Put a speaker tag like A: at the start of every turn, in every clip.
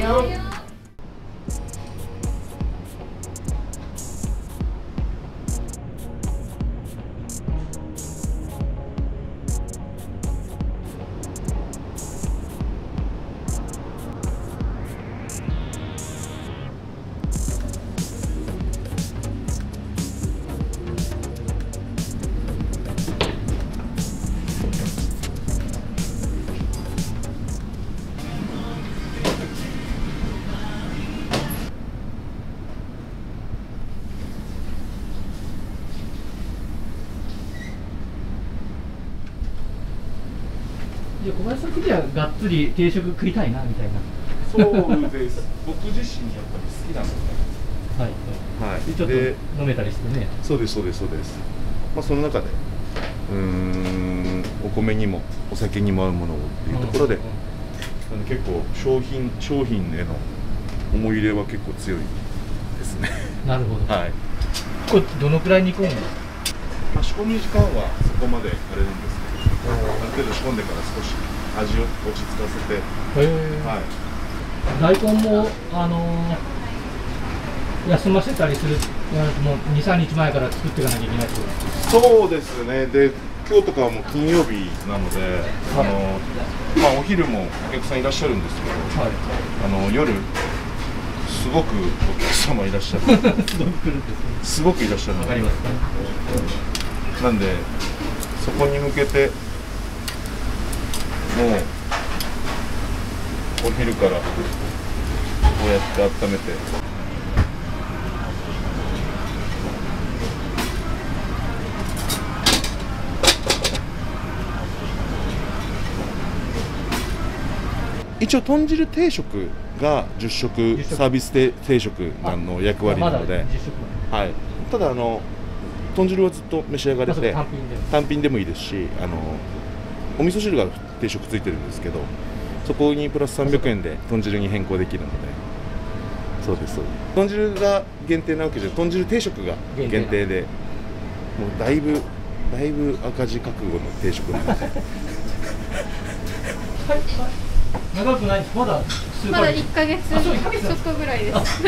A: よがっつり定食食いたいなみたいな。
B: そうです。僕自身やっぱり好きなので。
A: はい
B: はい。
A: でちょっと
B: で
A: 飲めたりしてね。
B: そうですそうですそうです。まあその中でうーんお米にもお酒にも合うものをっていうところで、
A: うん
B: 結構商品商品への思い入れは結構強いですね。
A: なるほど、
B: はい、
A: これどのくらい煮込むの？
B: まあ、仕込み時間はそこまであれなんですけどある程度仕込んでから少し味を落ち着かせて。はい。
A: 大根もあのー休ませたりするもう23日前から作っていかなきゃいけない
B: そうですね。で今日とかはもう金曜日なので、あのまあ、お昼もお客さんいらっしゃるんですけど
A: はい。
B: あの夜すごくお客様いらっしゃる。
A: すごく
B: いらっしゃるので。
A: わかります。
B: なんでそこに向けてもうお昼からこうやって温めて。一応豚汁定食が10食
A: 10食。
B: サービス定定食の役割なので、はい、ただあの豚汁はずっと召し上がれて
A: 単品で
B: も。いいですしあのお味噌汁が定食ついてるんですけどそこにプラス300円で豚汁に変更できるので。そうですそうです。豚汁が限定なわけじゃ豚汁定食が
A: 限定
B: で。もうだいぶだいぶ赤字覚悟の定食なので。
A: 長くないまだ数
C: まだ
A: ヶ月
C: 1ヶ月ちょっとぐらいです。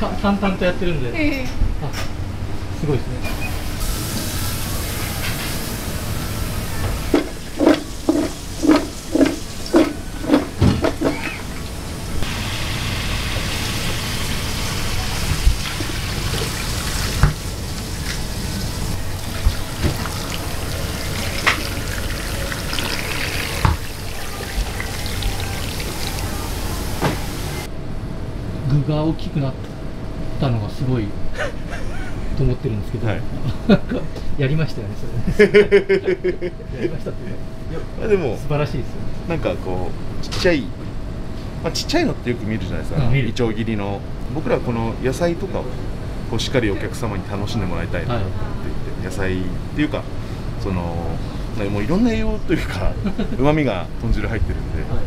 A: た淡々とやってるんで、
C: ええ。
A: あすごいですね具が大きくなったのがすごいと思ってるんですけど、
B: はい。
A: やりましたよねそれ。ねやりましたってね
B: まあでも
A: 素晴らしいですよ。
B: なんかこうちっちゃい、まあ、ちっちゃいのってよく見るじゃないですか。
A: あ見る。
B: いちょう切りの。僕らはこの野菜とかをこうしっかりお客様に楽しんでもらいたいなって言って、野菜っていうかそのねもういろんな栄養というかうまみが豚汁入ってるんで、
A: はい。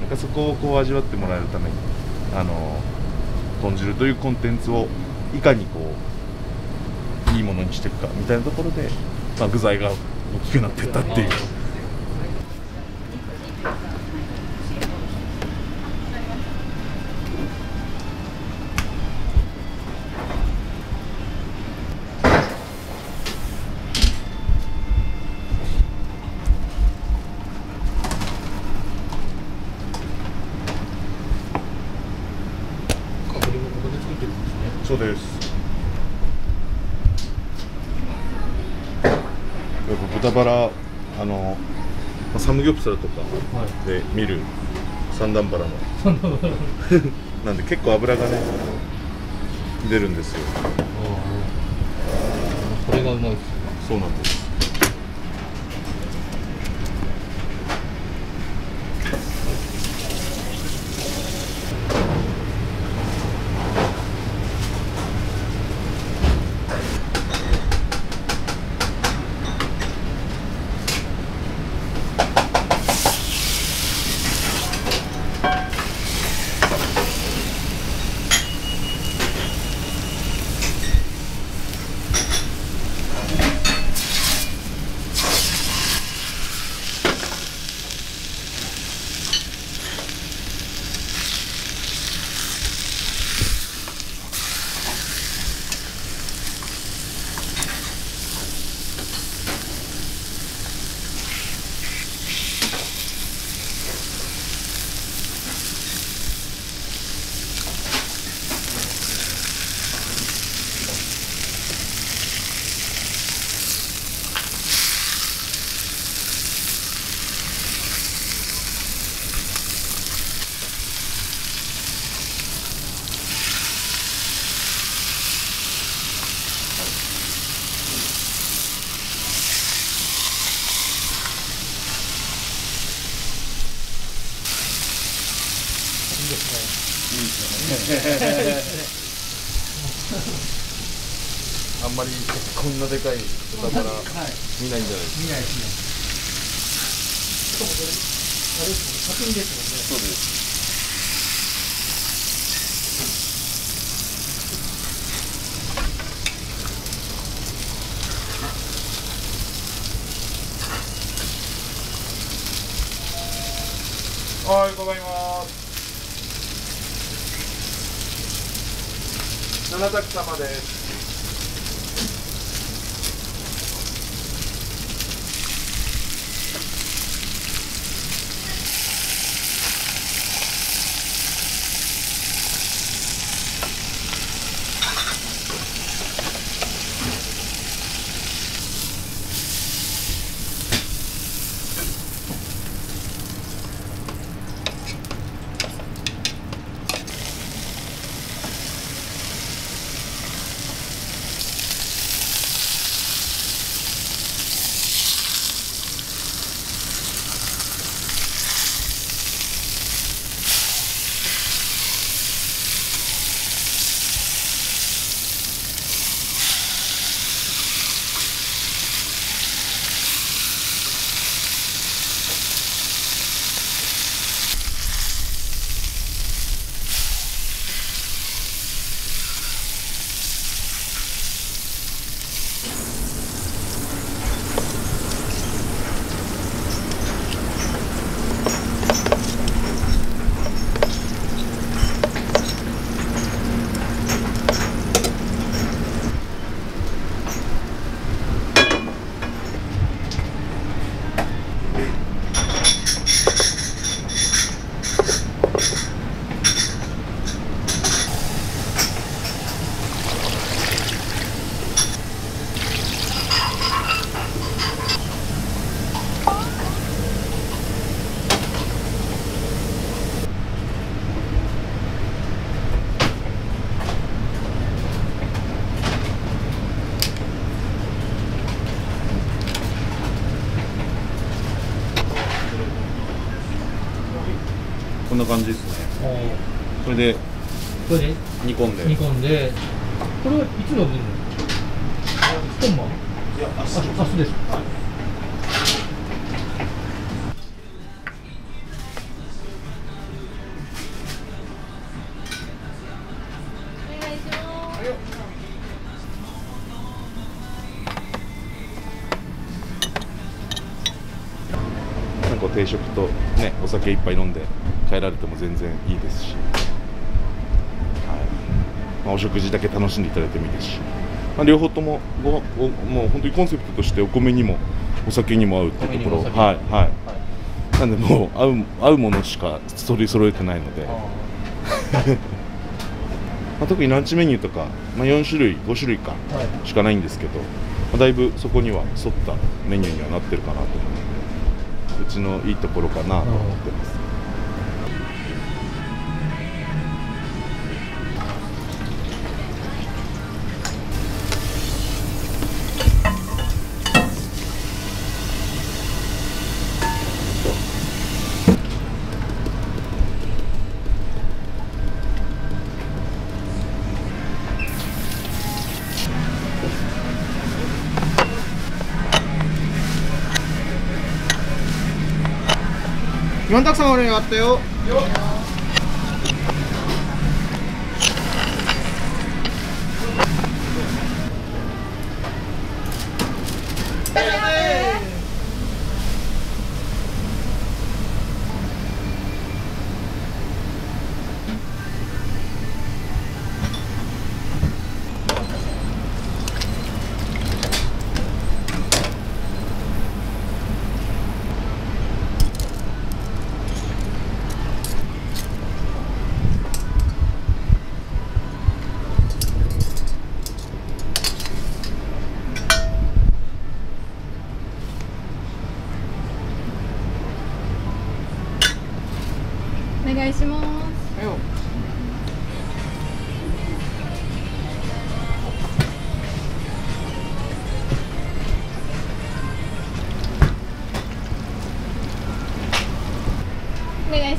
B: なんかそこをこう味わってもらえるためにあの豚汁というコンテンツをいかにこういいものにしていくかみたいなところで、まあ、具材が大きくなっていったっていう。
A: 香りもここでついてるんですね
B: そうです。やっぱ豚バラ、あの、まあサムギョプサルとか
A: はい
B: で見る三段バラの、なんで結構脂がね、出るんですよ。
A: これがうまい
B: そうなんです。あんまりこんなでかい豚バラ
A: はい。
B: 見ないんじゃないですか？
A: 見ないですね。しかもこれ、あれですね、角煮ですもんね。
B: そうですおはようございます花崎様です。な感じですね。
A: おー。
B: それで
A: これで？
B: 煮込んで。
A: 煮込んで、これはいつの分？の今晩
B: いや
A: あ、明日です。
C: お願いします。
B: なんか定食とねお酒一杯飲んで帰られても全然いいですし、はい。まあ、お食事だけ楽しんでいただいてもいいですし、まあ、両方ともごおもう本当にコンセプトとしてお米にもお酒にも合うっていうところ。はいはい。
A: はい。
B: なんでもう合う合うものしか取り揃えてないので、まあ、特にランチメニューとか、まあ、4種類5種類か
A: はい。
B: しかないんですけど、まあ、だいぶそこには沿ったメニューにはなってるかなと思うのでうちのいいところかなと思ってます。
D: 四択さん俺あったよ。
C: お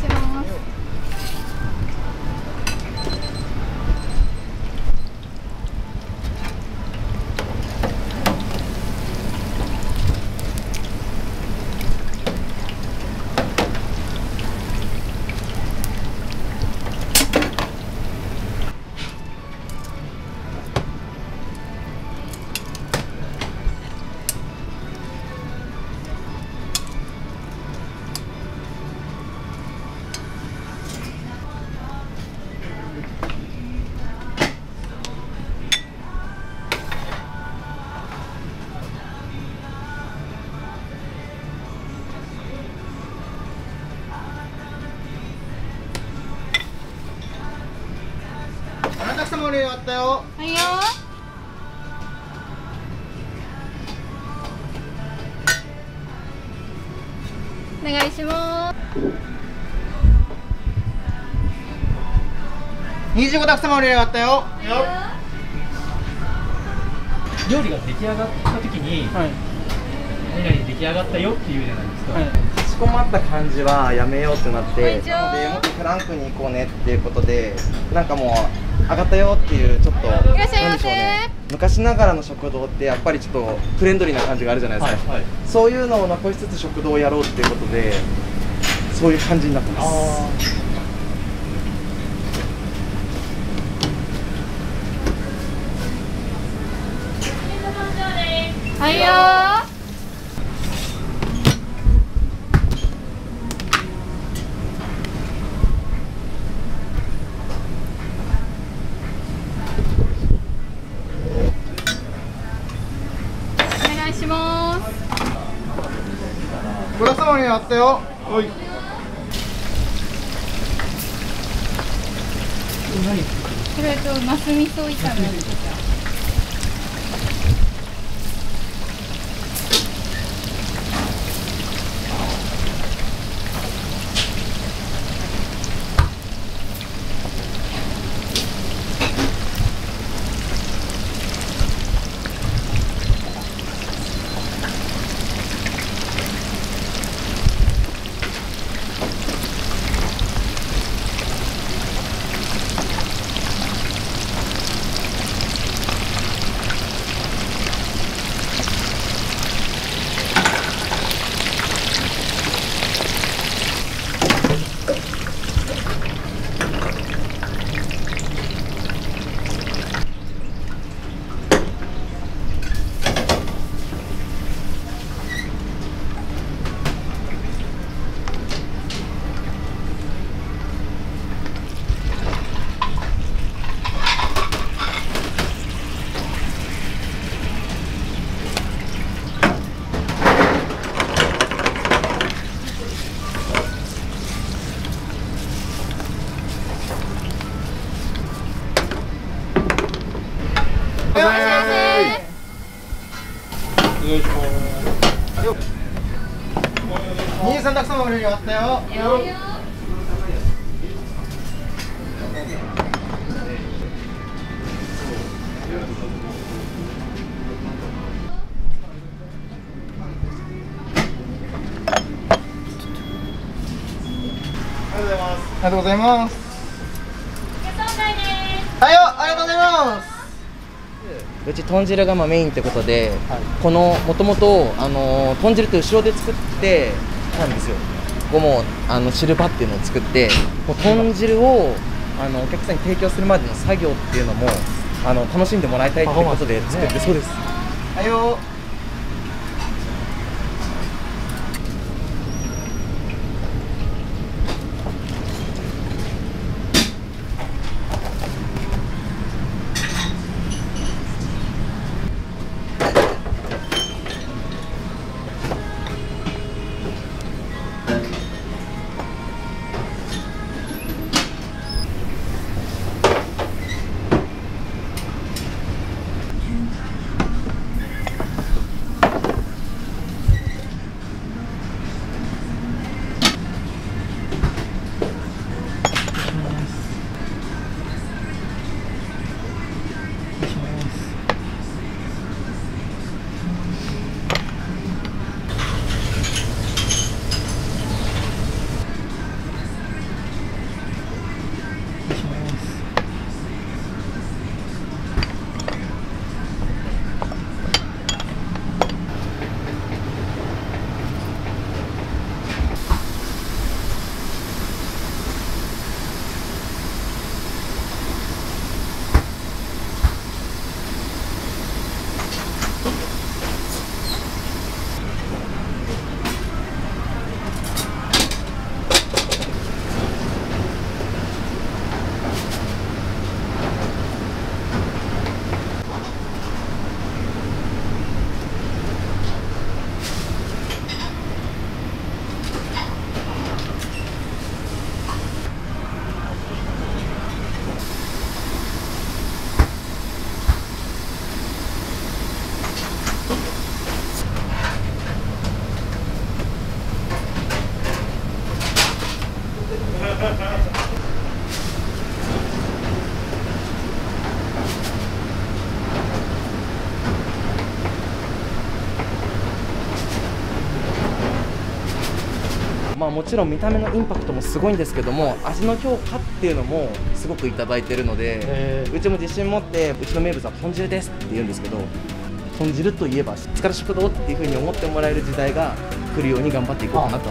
C: ます。
D: ったよ。
C: はいよ。お願いします。
D: 25たく様にあったよ。
A: 料理が出来上がった時に、
E: はい。
A: 何々出来上がったよっていうじゃないですか、
E: はい。
F: かしこまった感じはやめようってなって
C: にちは
F: でもっとフランクに行こうねっていうことでなんかもう上がったよっていうちょっと
C: いらっしゃいませ。
F: なんでしょうね。昔ながらの食堂ってやっぱりちょっとフレンドリーな感じがあるじゃないですか、
A: はいはい。
F: そういうのを残しつつ食堂をやろうっていうことでそういう感じになってます。
C: はいよお願いします
D: 5たく様にあったよ。はい。
C: これとナス味噌炒め。いらっ。しゃい
D: 23たく様にあったよ
C: ませよ。
D: ありがとうございます。はいよありがとうございます
F: うち豚汁がまあメインってことで、このもともとあのー豚汁って後ろで作ってたんですよ。ここもあの汁場っていうのを作ってもう豚汁をあのお客さんに提供するまでの作業っていうのもあの楽しんでもらいたいっていうことで作って、そうです。
D: はいよ
F: まあ、もちろん見た目のインパクトもすごいんですけども味の評価っていうのもすごくいただいてるので、うちも自信持ってうちの名物は豚汁ですって言うんですけど豚汁といえば力食堂っていうふうに思ってもらえる時代が来るように頑張っていこうかなと